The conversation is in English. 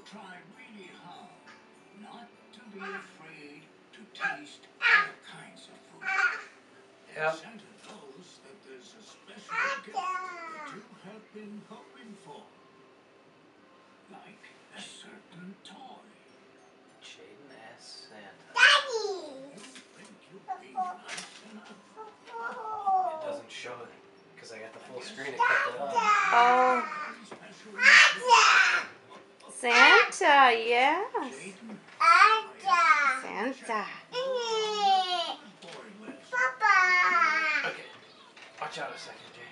tried really hard not to be afraid to taste all kinds of food. Yep. Santa knows that there's a special gift that you have been hoping for. Like a certain toy. Jaden S. Santa. You think you've been nice enough? It doesn't show it because I got the full screen. It cut that off. Oh, Very special Santa, yes. Jaden, Santa. boy list. Okay. Watch out a second, Jay.